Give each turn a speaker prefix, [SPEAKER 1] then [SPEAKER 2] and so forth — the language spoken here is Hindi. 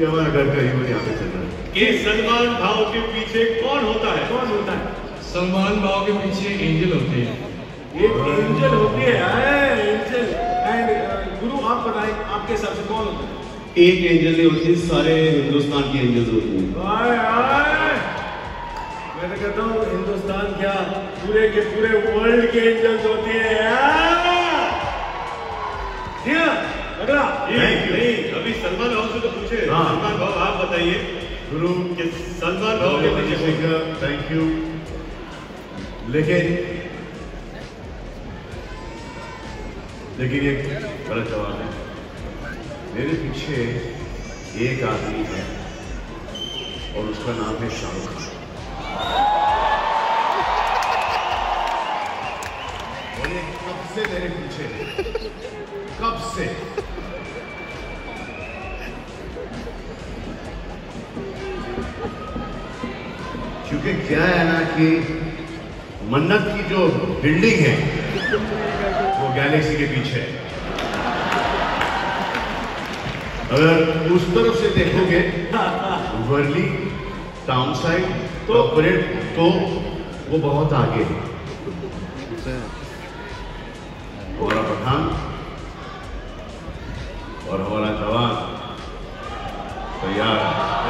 [SPEAKER 1] ये हमारा घर का इवेंट यहाँ पे चल रहा है।
[SPEAKER 2] कि सलमान भाव के पीछे कौन होता है?
[SPEAKER 3] कौन होता है?
[SPEAKER 4] सलमान भाव के पीछे एंजल होते हैं।
[SPEAKER 3] एक एंजल होती है एंजल। एंड गुरु आप बताएँ आपके हिसाब से कौन होता है?
[SPEAKER 1] एक एंजल नहीं होती सारे हिंदुस्तान की एंजल्स होती हैं।
[SPEAKER 3] आए आए। मैं तो कहता हूँ हिंदुस्तान क्या पूरे के पूरे वर्ल्ड के एंजल्स होते हैं हाँ। अगला
[SPEAKER 2] नहीं नहीं। अभी सलमान भाव से तो पूछे।
[SPEAKER 1] हाँ।
[SPEAKER 2] सलमान भाव आप बताइए।
[SPEAKER 1] गुरु
[SPEAKER 2] कि सलमान भाव के पीछे
[SPEAKER 1] थैंक यू लेकिन लेकिन ये गलत जवाब है। मेरे पीछे एक आदमी है और उसका नाम है शाहरुख खान। और ये कब से मेरे पीछे है? कब से? क्योंकि क्या है ना कि मन्नत की जो बिल्डिंग है वो गैलेक्सी के पीछे है। अगर उस तरफ़ से देखोगे वर्ली टाउन साइड तो परेड तो वो बहुत आगे है। हमारा पठान और हमारा जवान तैयार है।